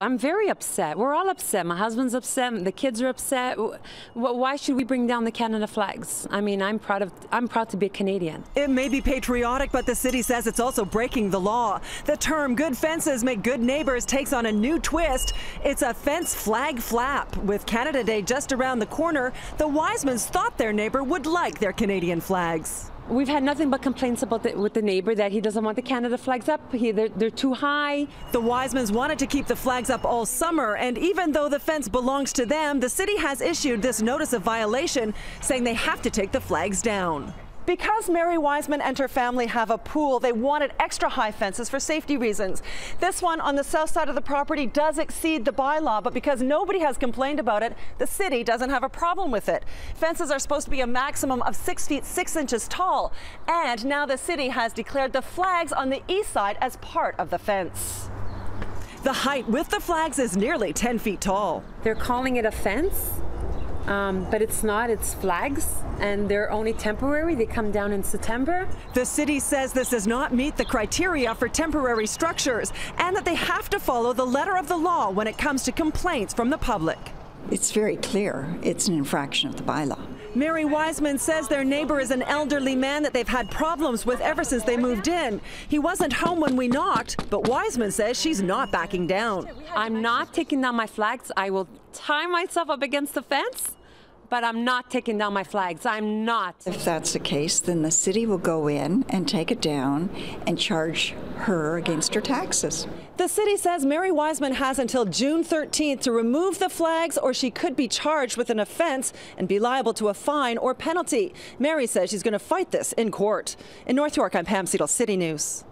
I'm very upset. We're all upset. My husband's upset. The kids are upset. Why should we bring down the Canada flags? I mean, I'm proud of. I'm proud to be a Canadian. It may be patriotic, but the city says it's also breaking the law. The term "good fences make good neighbors" takes on a new twist. It's a fence flag flap. With Canada Day just around the corner, the Wisemans thought their neighbor would like their Canadian flags. We've had nothing but complaints about the, with the neighbor that he doesn't want the Canada flags up. He, they're, they're too high. The Wisemans wanted to keep the flags up all summer, and even though the fence belongs to them, the city has issued this notice of violation saying they have to take the flags down. Because Mary Wiseman and her family have a pool, they wanted extra high fences for safety reasons. This one on the south side of the property does exceed the bylaw, but because nobody has complained about it, the city doesn't have a problem with it. Fences are supposed to be a maximum of six feet six inches tall, and now the city has declared the flags on the east side as part of the fence. The height with the flags is nearly 10 feet tall. They're calling it a fence? Um, but it's not, it's flags, and they're only temporary. They come down in September. The city says this does not meet the criteria for temporary structures and that they have to follow the letter of the law when it comes to complaints from the public. It's very clear it's an infraction of the bylaw. Mary Wiseman says their neighbor is an elderly man that they've had problems with ever since they moved in. He wasn't home when we knocked, but Wiseman says she's not backing down. I'm not taking down my flags. I will tie myself up against the fence but I'm not taking down my flags. I'm not. If that's the case, then the city will go in and take it down and charge her against her taxes. The city says Mary Wiseman has until June 13th to remove the flags or she could be charged with an offense and be liable to a fine or penalty. Mary says she's going to fight this in court. In North York, I'm Pam Seatle, City News.